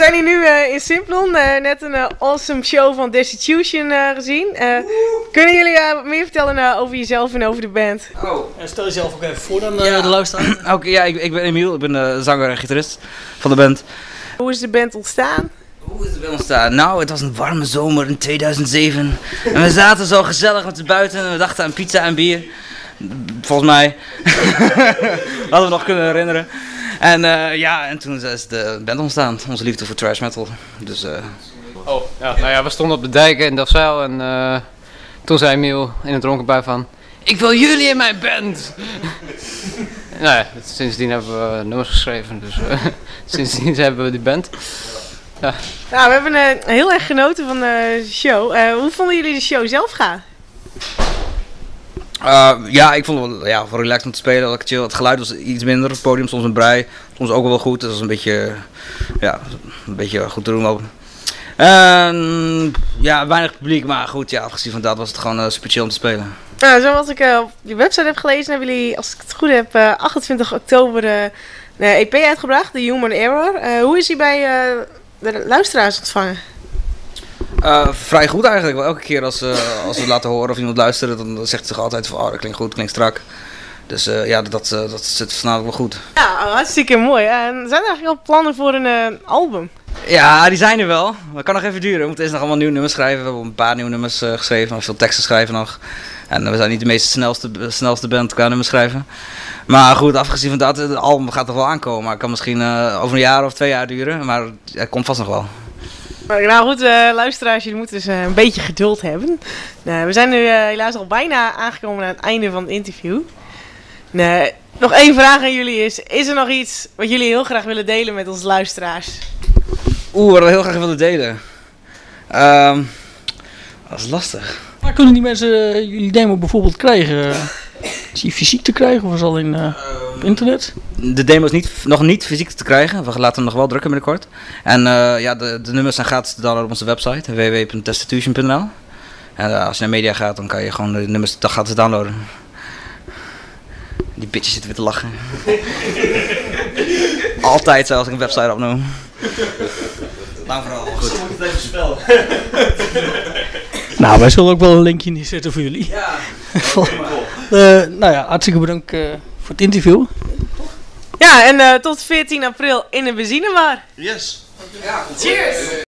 We zijn hier nu eh, in Simplon, eh, net een eh, awesome show van Destitution eh, gezien. Eh, kunnen jullie wat meer vertellen eh, over jezelf en over de band? Oh, En stel jezelf ook even voor dan Ja. de luisteraar. oké, ja, ik, ik ben Emiel, ik ben de zanger en gitarist van de band. Hoe is de band ontstaan? Hoe is het bij ons staan? Nou, het was een warme zomer in 2007. En we zaten zo gezellig met z'n buiten en we dachten aan pizza en bier. Volgens mij. Hadden we nog kunnen herinneren. En eh, ja, en toen is de band ontstaan. Onze liefde voor trash metal. Dus eh, Oh, ja, nou ja, we stonden op de dijken in Delfzijl en eh, toen zei Emiel in het dronken bui van... Ik wil jullie in mijn band! nou ja, sindsdien hebben we nummers geschreven, dus eh, sindsdien hebben we die band. Nou, we hebben heel erg genoten van de show. Eh, hoe vonden jullie de show zelf gaan? Eh, ja, ik vond het wel, ja, wel relaxed om te spelen, chill. Het geluid was iets minder, het podium soms een brei, soms ook wel goed. Dus dat was een beetje, ja, een beetje goed te doen. Ehm, ja, weinig publiek, maar goed, ja, afgezien van dat was het gewoon eh, super chill om te spelen. Nou, zoals ik eh, op je website heb gelezen, hebben jullie, als ik het goed heb, eh, 28 oktober een EP uitgebracht, The Human Error. Hoe is die bij de luisteraars ontvangen? Eh, vrij goed eigenlijk, elke keer als, eh, als we het laten horen of iemand luistert, dan zegt ze altijd van, oh, dat klinkt goed, klinkt strak. Dus eh, ja, dat, dat zit vanavond wel goed. Ja, hartstikke mooi. En zijn er eigenlijk al plannen voor een album? Ja, die zijn er wel. Maar het kan nog even duren. We moeten eerst nog allemaal nieuwe nummers schrijven. We hebben een paar nieuwe nummers geschreven, maar veel teksten schrijven nog. En we zijn niet de meest snelste, snelste band qua nummers schrijven. Maar goed, afgezien van dat, het album gaat toch wel aankomen. Maar het kan misschien over een jaar of twee jaar duren. Maar het komt vast nog wel. Nou goed, eh, luisteraars, jullie moeten dus eh, een beetje geduld hebben. Nou, we zijn nu eh, helaas al bijna aangekomen aan het einde van het interview. Nee, nog één vraag aan jullie is, is er nog iets wat jullie heel graag willen delen met onze luisteraars? Oeh, wat we heel graag willen delen. Ehm, dat is lastig. Waar kunnen die mensen jullie demo bijvoorbeeld krijgen? Is die fysiek te krijgen of is al in, eh, op internet? De demo is niet, nog niet fysiek te krijgen. We laten hem nog wel drukken binnenkort. En eh, ja, de, de nummers zijn gratis te downloaden op onze website www.destitution.nl. En eh, als je naar media gaat, dan kan je gewoon de nummers dan gratis downloaden. Die bitches zitten weer te lachen. Altijd zo als ik een website opnoem. Lang vooral. Goed. Nou, wij zullen ook wel een linkje neerzetten voor jullie. Ja. Eh, nou ja, hartstikke bedankt eh, voor het interview. Ja, en eh, tot 14 april in de benzinebar. Yes. Cheers!